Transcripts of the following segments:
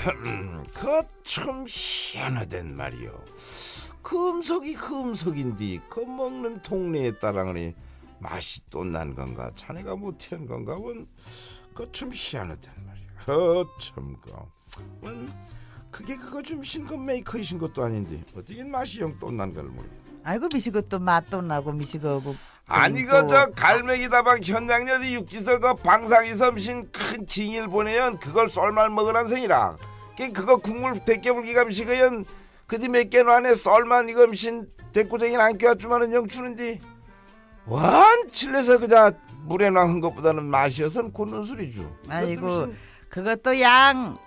그참 희한하단 말이오. 금속이 금속인디 그 먹는 동네에 따라가니 맛이 또 난 건가 자네가 못한 건가 원그참 희한하단 말이오. 어참 그. 원 그게 그거 좀 신건 메이커이신 것도 아닌데 어떻게 맛이 영 또 난 걸 모르겠. 아이고 미시고 또 맛도 나고 미시고 아니 그저 갈매기다방 현장녀이 육지서 그 방상이 섬신 큰 징일 보내연 그걸 썰말 먹으란 생이라 그거 국물 대깨불기가 미시거연 그디 몇개 안에 썰만 이검신 대구쟁이는 안 껴주면은 영 주는디? 완 칠레서 그자 물에 나은 것보다는 맛이어선 굳는 소리죠. 아이고 그것도 양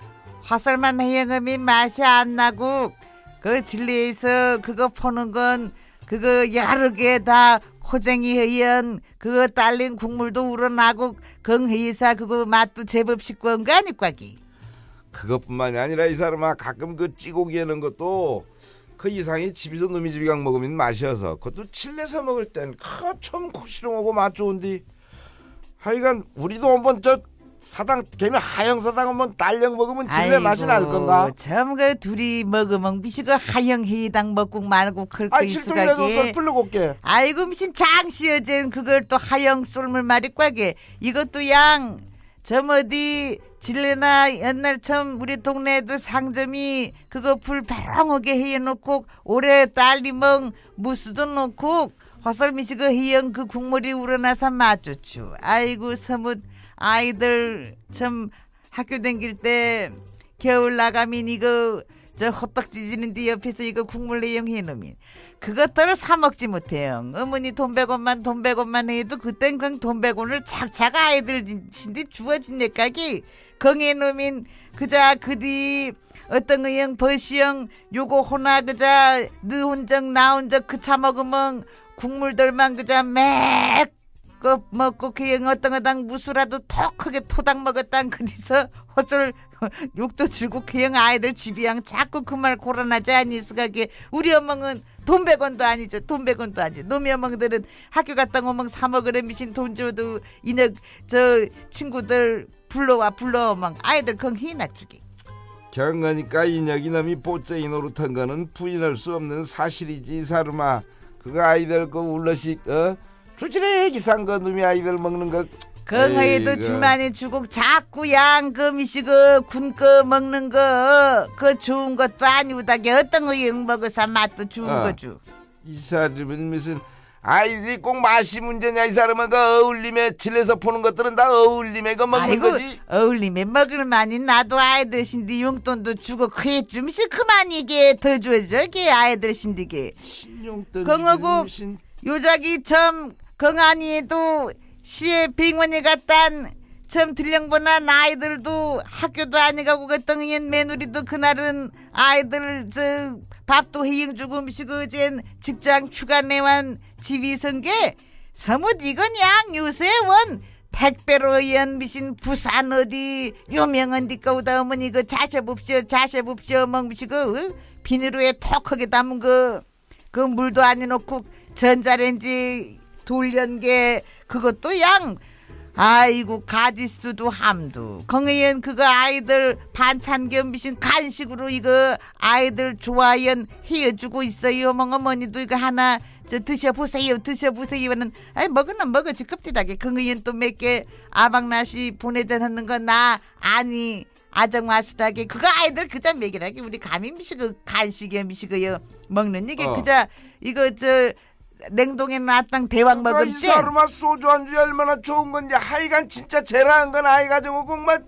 화살만 해영음이 맛이 안 나고 그 진리에서 그거 포는 건 그거 여러 개다 호쟁이 회연 그거 딸린 국물도 우러나고 긍회사 그거 맛도 제법 시끄러운 거 아니까기 그것뿐만이 아니라 이 사람아 가끔 그 찌고기 하는 것도 그 이상이 집에서 누미집이강 먹으면 맛이어서 그것도 칠레서 먹을 땐그참 고시렁하고 맛 좋은데 하여간 우리도 한번 저 사당 개면 하영 사당 한번 딸령 먹으면 집에 맛이 날 건가? 참그 둘이 먹으면 미시 그 하영 해당 먹고 말고 클거 있으가게. 썰풀러 게 아이고 미신 장시여젠 그걸 또 하영 쏠물 말이 꽉게 이것도 양점 어디 질레나 옛날 참 우리 동네에도 상점이 그거 불 배랑하게 해놓고 올해 딸리멍 무스도 놓고 화설미시 그 희영 그 국물이 우러나서 맛좋죠 아이고 서뭇 아이들 참 학교 댕길 때 겨울 나가면 이거 저 호떡 찢지는데 옆에서 이거 국물 내용 해놓으면 그것들을 사 먹지 못해요. 어머니 돈 100원만 돈 100원만 해도 그땐 그냥 돈 100원을 착착 아이들 신디 주어진 거기에 놓으면 그자 그디 어떤 의형 버시형 요거 호나 그자 느 혼적 나 혼적 그차 먹으면 국물들만 그자 맥 그 먹고 그형 어떤 거당 무수라도 톡 크게 토닥 먹었단 그디서 헛소를 욕도 들고 그형 아이들 집이양 자꾸 그 말 고란하지 아니? 수가게 우리 엄마는 돈 백원도 아니죠. 돈 백원도 아니죠. 놈이 엄마들은 학교 갔다 오면 사 먹으래. 미신 돈 줘도 이녁 저 친구들 불러와 불러 엄마 아이들 건 희나 주기 경거니까 인혁이 놈이 보쟁이 노릇한 거는 부인할 수 없는 사실이지 이 사람아. 그거 아이들 그 울러시 어? 주지래 기상거 놈이 아이들 먹는 거. 건어에도 주만이 주고 자꾸 양금이시고 군거 먹는 거. 그 좋은 것도 아니고 다게 어떤 거 먹어서 맛도 좋은 어. 거죠. 이 사람은 무슨 아이들이 꼭 맛이 문제냐 이 사람은 그 어울림에 질에서 보는 것들은 다 어울림에 그 먹는 아이고, 거지. 어울림에 먹을 만이 나도 아이들 신디 용돈도 주고 그에 좀씩 그만 이게 더 줘줘 이게 아이들 신디게. 신용돈 건하고 요자기 참 건안이도 시에 빙원이 갔단 참 들령보나 아이들도 학교도 아니가고 그랬던 며느리도 그날은 아이들 저 밥도 해영 주고 음식 어젠 직장 휴가 내완 집이 선게 서뭇 이건 양 요새 원 택배로 의한 미신 부산 어디 유명한 데가 오다 어머니 그 자셔봅시오 자셔봅시오 멍미시고 어? 비닐로에 톡하게 담은 그, 그 물도 안 해놓고 전자레인지 돌연게 그것도 양. 아이고 가지수도 함도 건의연 그거 아이들 반찬 겸비신 간식으로 이거 아이들 좋아연 해주고 있어요. 멍어머니도 이거 하나 저 드셔보세요 드셔보세요는 아이 먹으면 먹어 지급디다게. 건의연 또몇 개 아방나시 보내자는 거 나 아니 아정마스다게. 그거 아이들 그자 먹이라게. 우리 감히 미시고 간식에 미시고요. 먹는 이게 어. 그자 이거 저 냉동에 놨당 대왕 먹었지? 이 사람아 소주 안주 얼마나 좋은 건지 하여간 진짜 제라한 건 아이가 정말 정말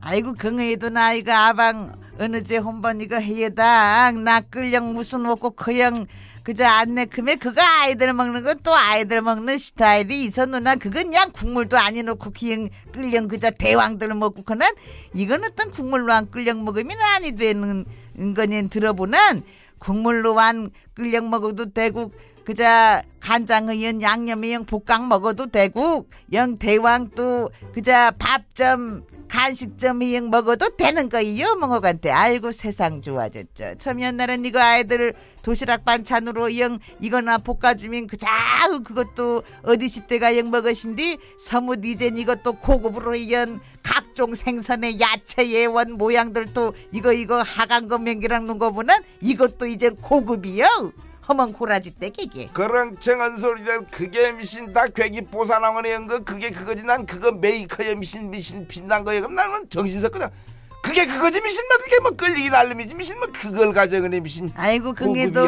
아이고 긍의도 나이가 아방 어느 제 혼번 이거 해당 나 끌령 무슨 먹고 그형 그저 안내 금에 그거 아이들 먹는 건 또 아이들 먹는 스타일이 있어 누나 그건 그냥 국물도 아니 놓고 그냥 끌령 그저 대왕들 먹고 그는 이건 어떤 국물로 안 끌령 먹으면 아니 되는 거니 들어보는 국물로 안 끌령 먹어도 되고 그자 간장의 연 양념의영 볶강 먹어도 되고 영 대왕 또 그자 밥점 간식점이 영 먹어도 되는 거이요 멍어간테. 아이고 세상 좋아졌죠. 처음 옛날엔 이거 아이들 도시락 반찬으로 영 이거나 볶아주면 그자 그것도 어디 십대가 영 먹으신디? 서뭇 이젠 이것도 고급으로 연각 각종 생선의 야채 예원 모양들도 이거 이거 하강거 명기랑 놓은 거 보면 이것도 이제 고급이요 허먼 고라지 떼기게 그런 청한 소리들 그게 미신 다 괴기 보사나원에 연거 그게 그거지. 난 그거 메이커에 미신 미신 빛난 거에 그럼 나는 정신 섞거든 그게 그거지 미신 뭐. 그게 뭐 끌리기 날름이지. 미신 뭐 그걸 가져그네 미신. 아이고 그게도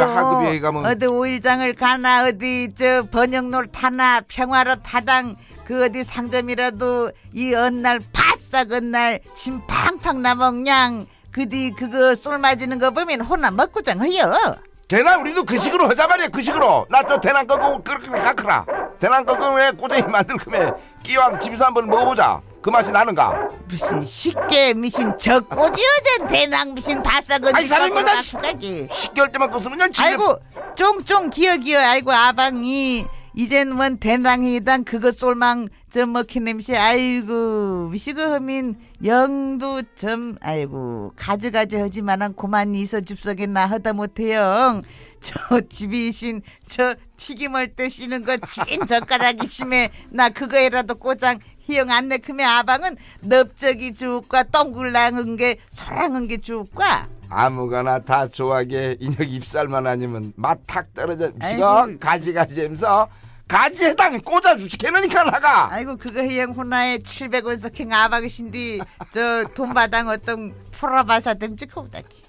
이가면. 어디 오일장을 가나 어디 저 번영놀 타나 평화로 타당 그 어디 상점이라도 이 언날 바싹 언날 침 팡팡 나먹냥 그디 그거 쏠 맞이는 거 보면 혼나 먹고장 허여 걔나 우리도 그 식으로 하자 말이야 그 식으로. 나 저 대난 꺾고 그렇게 가크라. 대난 꺾고 왜 꼬쟁이 만들 거면 끼왕 집에서 한번 먹어보자. 그 맛이 나는가? 무슨 쉽게 미신 저 꼬지어젠 대낭 미신 바싹 언니 아이, 사람이 뭐다, 가기. 10개월 때만 꺾으면 그냥 질려 아이고 쫑쫑 기어 기어 아이고 아방이 이젠 원 대낭이단 그거 쏠망 저 먹힌 냄새. 아이고 미시고 허민 영도 좀 아이고 가져가지 하지만은 고만 있어 줍석이나 하다 못해요. 저 집이신 저 튀김할 때 쓰는 거 진 젓가락이 심해 나 그거에라도 꼬장 희영 안 내 크면 아방은 넓적이 주울까 동글랑한 게 소랑한 게 주울까 아무거나 다 좋아하게 인혁 입살만 아니면 맛 탁 떨어져. 아이고. 미거 가지가지 하면서 가지 해당 꽂아주지. 걔너니까 나가. 아이고 그거 해영 호나에 700원 석행 아박이신디 저 돈바당 어떤 프라바사 듬직하다기